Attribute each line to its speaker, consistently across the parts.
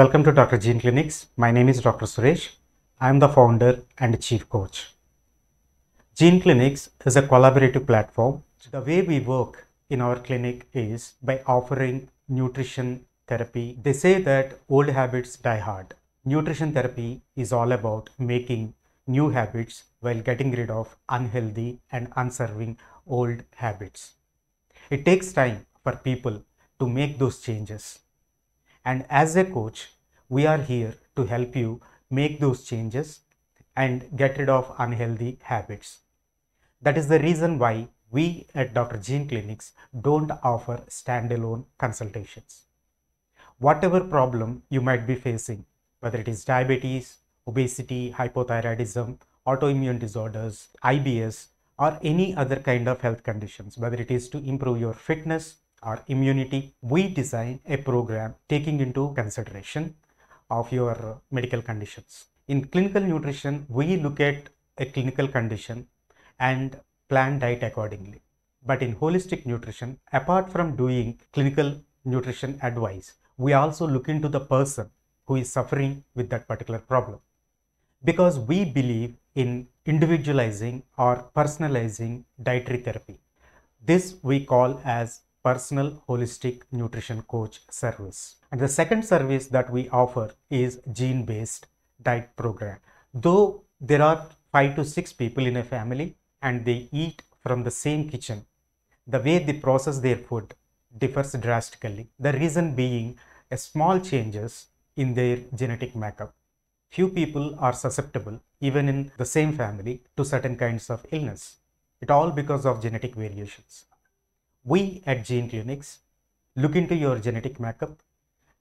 Speaker 1: Welcome to Dr. Gene Clinics. My name is Dr. Suresh. I am the founder and chief coach. Gene Clinics is a collaborative platform. The way we work in our clinic is by offering nutrition therapy. They say that old habits die hard. Nutrition therapy is all about making new habits while getting rid of unhealthy and unserving old habits. It takes time for people to make those changes. And as a coach, we are here to help you make those changes and get rid of unhealthy habits. That is the reason why we at Dr. Gene Clinics don't offer standalone consultations. Whatever problem you might be facing, whether it is diabetes, obesity, hypothyroidism, autoimmune disorders, IBS, or any other kind of health conditions, whether it is to improve your fitness or immunity, we design a program taking into consideration of your medical conditions. In clinical nutrition, we look at a clinical condition and plan diet accordingly. But in holistic nutrition, apart from doing clinical nutrition advice, we also look into the person who is suffering with that particular problem. Because we believe in individualizing or personalizing dietary therapy. This we call as personal holistic nutrition coach service. And the second service that we offer is gene based diet program. Though there are five to six people in a family and they eat from the same kitchen, the way they process their food differs drastically. The reason being a small changes in their genetic makeup. Few people are susceptible, even in the same family, to certain kinds of illness. It all because of genetic variations. We at Gene Clinics look into your genetic makeup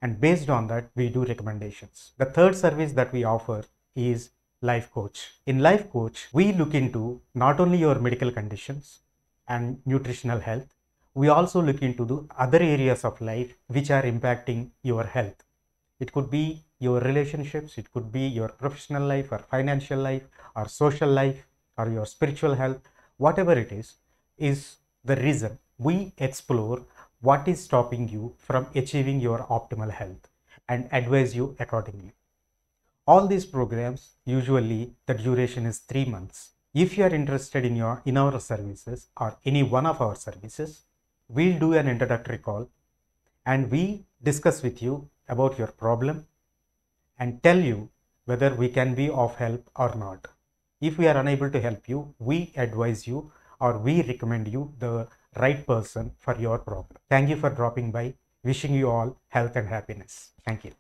Speaker 1: and based on that we do recommendations. The third service that we offer is life coach. In life coach, we look into not only your medical conditions and nutritional health, we also look into the other areas of life which are impacting your health. It could be your relationships, it could be your professional life or financial life or social life or your spiritual health, whatever it is, is the reason we explore what is stopping you from achieving your optimal health and advise you accordingly. All these programs, usually the duration is three months. If you are interested in your in our services or any one of our services, we'll do an introductory call and we discuss with you about your problem and tell you whether we can be of help or not. If we are unable to help you, we advise you or we recommend you the right person for your problem. Thank you for dropping by. Wishing you all health and happiness. Thank you.